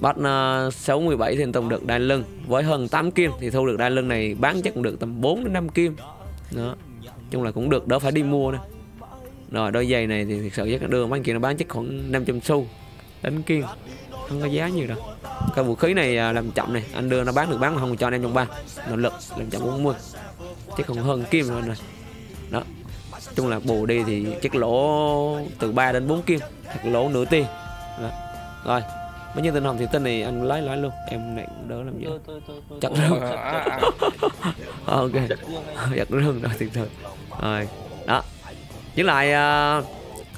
Bắt à, uh, 67 thì tổng được đai lưng Với hơn 8 kim thì thu được đai lưng này bán chắc cũng được tầm 4 đến 5 kim. Đó. Chung là cũng được đỡ phải đi mua nữa Rồi đôi giày này thì thực sự chắc đưa mấy kia nó bán chắc khoảng 500 xu. Đánh kiên Không có giá nhiều đâu. Cái vũ khí này à, làm chậm này Anh đưa nó bán được bán mà không cho anh em trong ba nỗ lực làm chậm 40 Chứ không hơn kim rồi này Đó. Chung là bù đi thì chắc lỗ từ 3 đến 4 kim hoặc lỗ nửa tiền. Đó. rồi bao nhiêu tinh hồng thì tinh này anh lấy lấy luôn em này cũng đỡ làm gì chặt rương ok. Chặt rương rồi thiệt sự. Rồi. Đó. Với lại uh,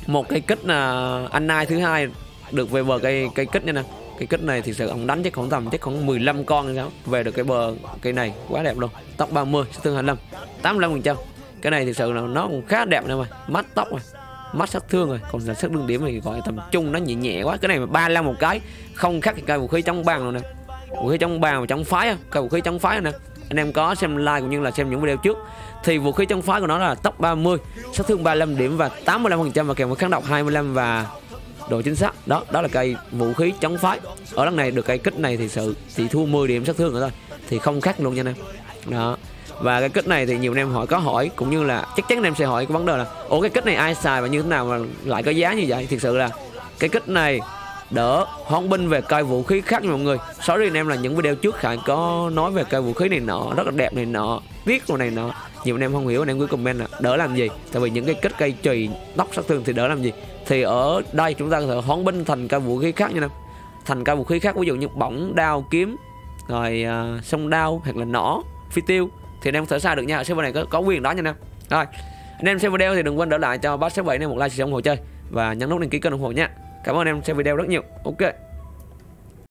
một cái kích là anh nai thứ hai được về bờ cây cây kích nha nè. Cái kích này thì sự ông đánh chắc khoảng tầm chắc khoảng 15 con hay sao về được cái bờ cây này. Quá đẹp luôn. Tóc 30 thương 25 85 phần trăm. Cái này thì sự là nó cũng khá đẹp nè mà mắt tóc rồi mắt sát thương rồi. Còn là sát thương điểm thì gọi tầm trung nó nhẹ nhẹ quá. Cái này mà ba lăm một cái, không khác cây vũ khí trong bàn rồi nè. Vũ khí trong bàn và trong phái á, cây vũ khí trong phái nè. Anh em có xem like cũng như là xem những video trước. Thì vũ khí trong phái của nó là tốc 30 sát thương 35 điểm và 85 phần trăm và kèm với kháng độc 25 và độ chính xác. Đó đó là cây vũ khí chống phái. Ở lần này, được cây kích này thì sự, thì thua 10 điểm sát thương nữa thôi. Thì không khác luôn nha anh em. Đó và cái kích này thì nhiều anh em hỏi có hỏi cũng như là chắc chắn anh em sẽ hỏi cái vấn đề là ủa cái kích này ai xài và như thế nào mà lại có giá như vậy? Thực sự là cái kích này đỡ hón binh về cây vũ khí khác nha mọi người. Sorry anh em là những video trước khải có nói về cây vũ khí này nọ rất là đẹp này nọ viết rồi này nọ. Nhiều anh em không hiểu anh em cứ comment là đỡ làm gì? Tại vì những cái kích cây chùy tóc sát thương thì đỡ làm gì? Thì ở đây chúng ta có thể hón binh thành cây vũ khí khác nha em thành cây vũ khí khác ví dụ như bỏng đao kiếm rồi à, uh, sông đao hoặc là nỏ phi tiêu thì anh em có thể sai được nha server này có, có quyền đó nha anh em rồi anh em xem video thì đừng quên đỡ lại cho bác 67 này một like chia ủng hộ chơi. Và nhấn nút đăng ký kênh ủng hộ nha. Cảm ơn anh em xem video rất nhiều. Ok.